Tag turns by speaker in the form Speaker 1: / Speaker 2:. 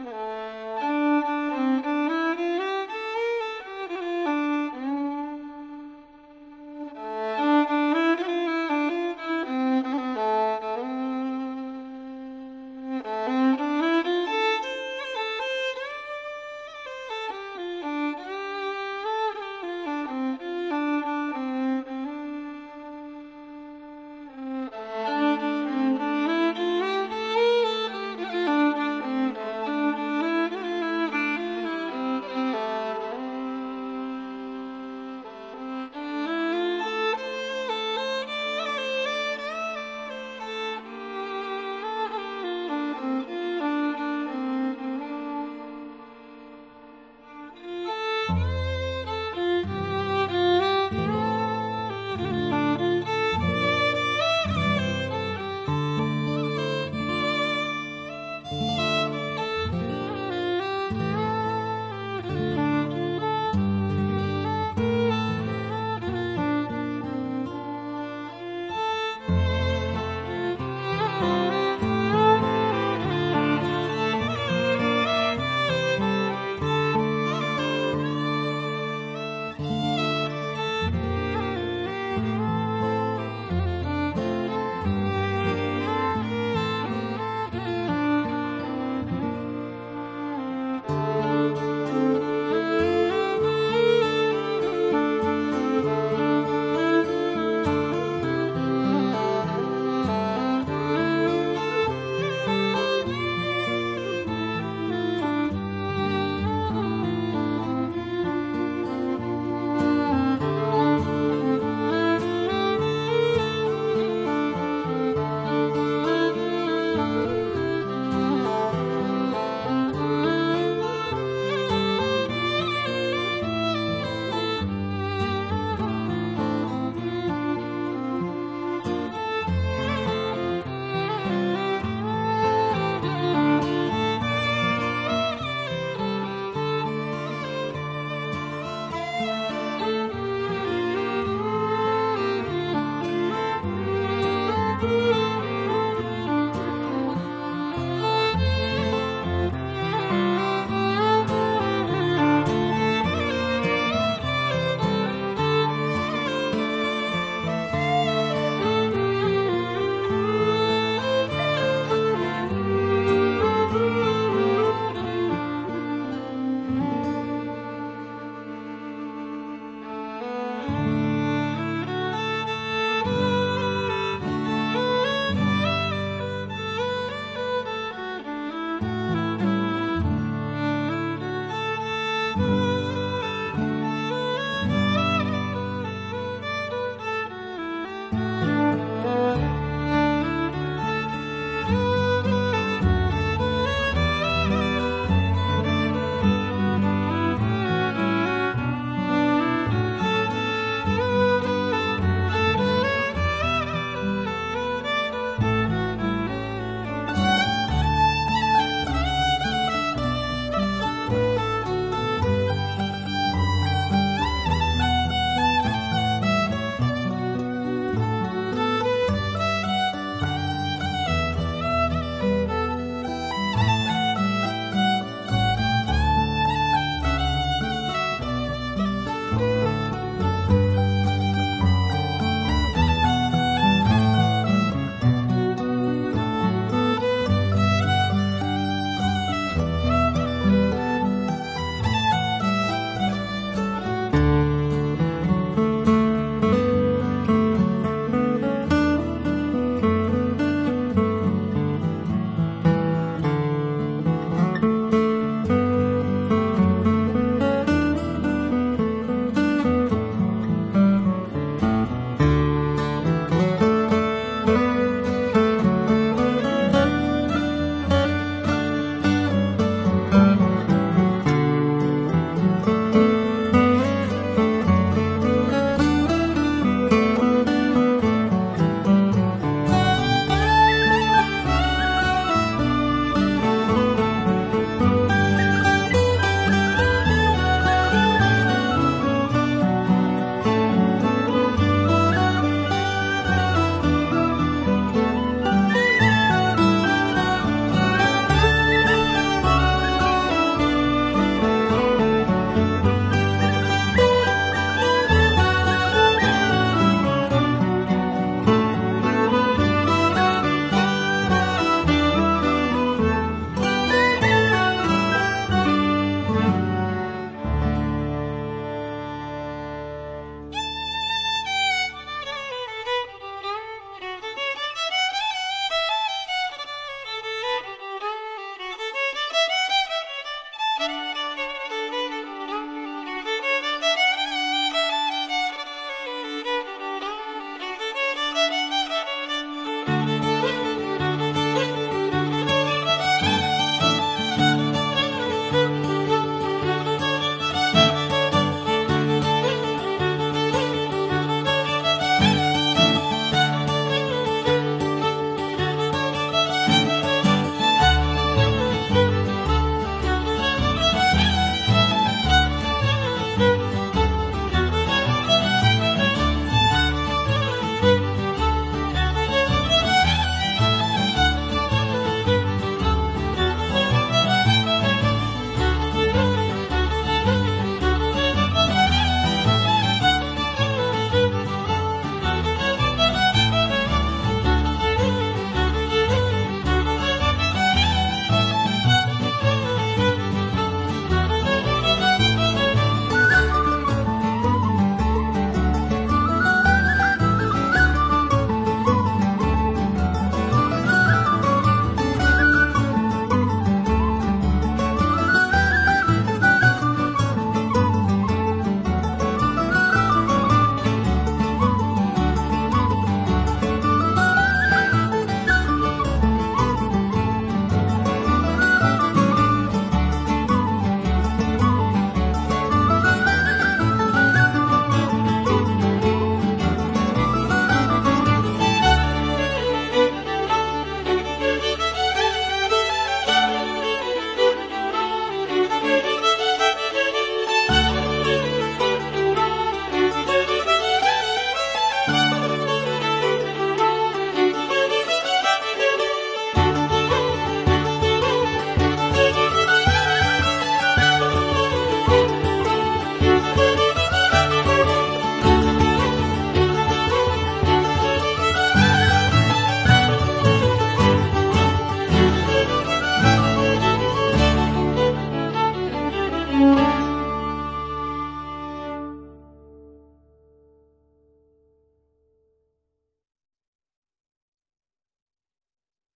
Speaker 1: Mm-hmm.